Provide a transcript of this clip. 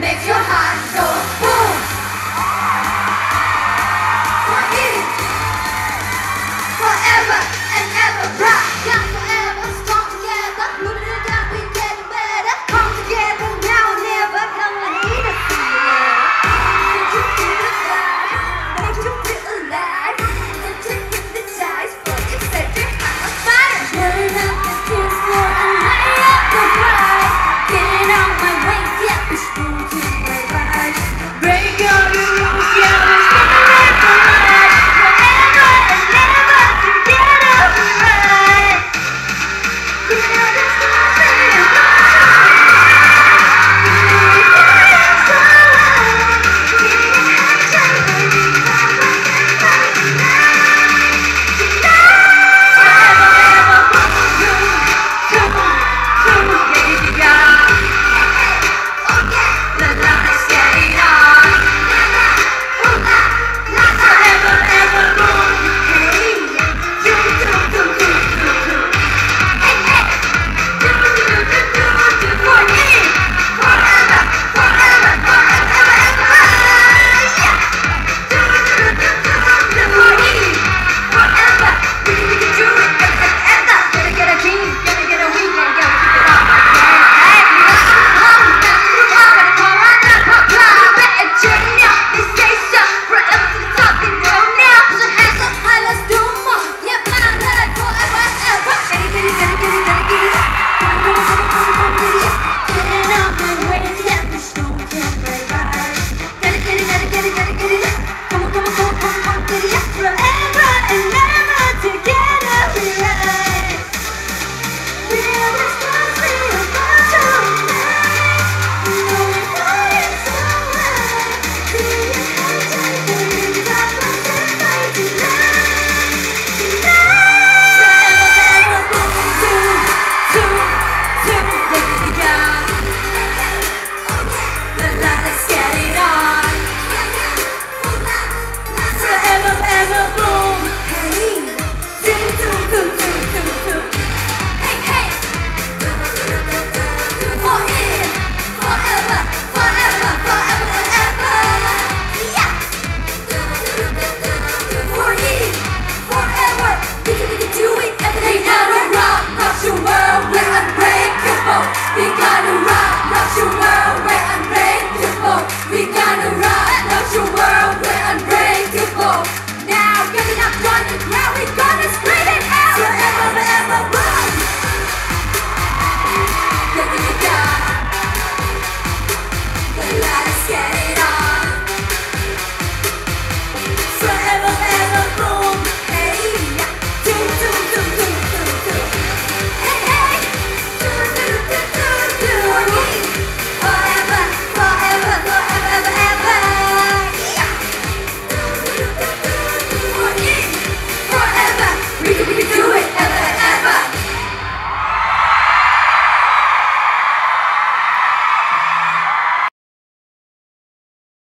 makes your heart go